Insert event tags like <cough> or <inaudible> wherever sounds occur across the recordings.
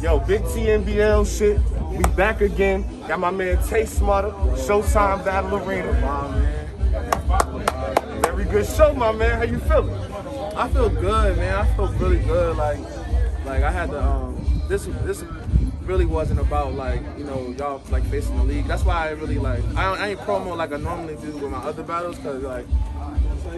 Yo, big TNBL shit. We back again. Got my man Tayy Smutter, Showtime Battle Arena. Very good show, my man. How you feeling? I feel good, man. I feel really good. Like, like I had to. Um, this this really wasn't about like you know y'all like facing the league. That's why I really like. I, I ain't promo like I normally do with my other battles because like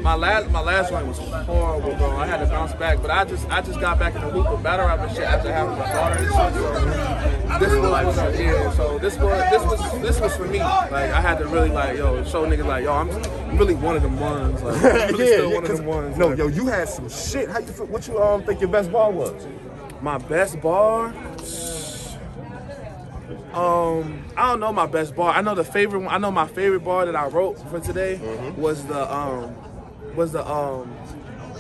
my last my last one was horrible, bro. I had to bounce back, but I just I just got back in the loop of battle rap and shit after having my daughter and shit. So this was, was yeah. So this was this was this was for me. Like I had to really like yo show niggas like yo I'm really one of them ones. Like I'm really <laughs> still one of them ones. No, like, yo, you had some shit. How you feel? What you um think your best bar was? My best bar. Um, I don't know my best bar. I know the favorite one. I know my favorite bar that I wrote for today Mm-hmm. was the um was the um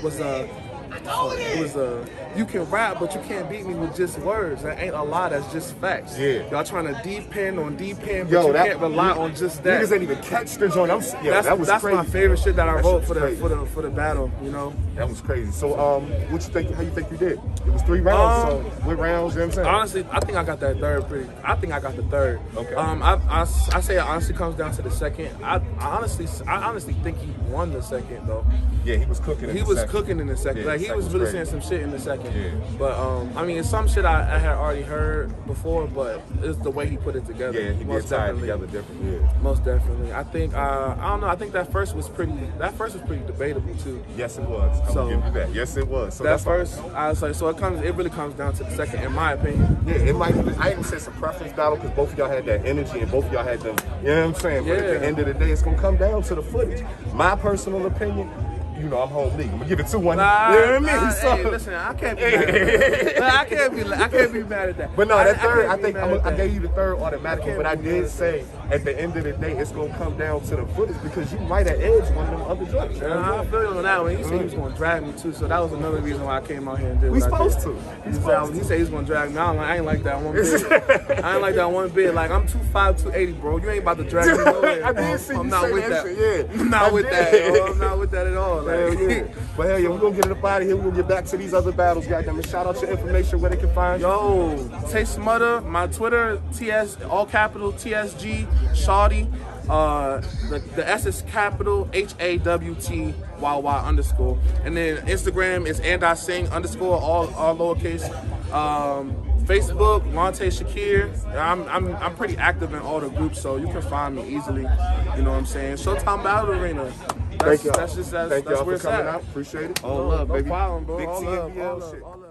was the it was a you can rap but you can't beat me with just words. That ain't a lot. That's just facts. Yeah. y'all trying to depend on depend, but Yo, you that can't rely on just that. Niggas ain't even catch the joint. I'm yo, that's that was that's crazy. my favorite shit that I That wrote for the crazy. for the for the battle. You know. That was crazy. So, um, what you think? How you think you did? It was three rounds. Um, so, what rounds? You know what I'm saying? Honestly, I think I got that third pretty. I think I got the third. Okay. Um, I, I, I say it honestly comes down to the second. I, I honestly, I honestly think he won the second though. yeah, he was cooking. in He the was second. cooking in the second. Yeah, like he was really crazy. saying some shit in the second. Yeah. But um, I mean, it's some shit I, I had already heard before, but it's the way he put it together. Yeah, he did most tie it definitely. together different. Yeah. Most definitely. I think uh, I don't know. I think that first was pretty. That first was pretty debatable too. Yes, it was. I'm So- give you that. Yes, it was. So that first, I was like, so it comes. It really comes down to the second, in my opinion. Yeah, it might. I even said it's a preference battle because both of y'all had that energy and both of y'all had them. You know what I'm saying? But at the end of the day, it's gonna come down to the footage. My personal opinion. You know, I'm home league. I'm gonna give it to one. Nah, you know what I mean? nah, So- hey, listen, I can't be mad at that. I can't be, I can't be mad at that. But no, I- that I third, can't I, think I'm, I gave you the third automatically, but I did say at the end of the day, it's gonna come down to the footage because you might have edged one of them other joints. you know what Nah, I'm I feel you on that one. He said he was mm-hmm. gonna drag me too, so that was another reason why I came out here and did We supposed to. He said, supposed he said he was gonna drag me. I, like- I ain't like that one <laughs> bit. I ain't like that one bit. Like I'm 2'5", 280, bro. You ain't about to drag me nowhere. <laughs> I did see I'm you not say with that that. shit, yeah. I'm not I with did. that. I'm not with that at all. Hell Like, yeah. But hell yeah, we're gonna get it up out of here. We're gonna get back to these other battles, goddamn it. Shout out your information where they can find you. Yo, Tayy Smutter, my Twitter, TS, all capital, TSG, Shawty. Uh, the, the S is capital, H A W T Y Y underscore. And then Instagram is and I sing underscore, all, all lowercase. Um, Facebook, Monte Shakir. I'm, I'm, I'm pretty active in all the groups, so you can find me easily. You know what I'm saying? Showtime Battle Arena. That's, Thank y'all. That's just that's, Thank that's y'all where for it's coming at. out. Appreciate it. All No, love, no baby. problem, bro. Big All love, all shit. all love.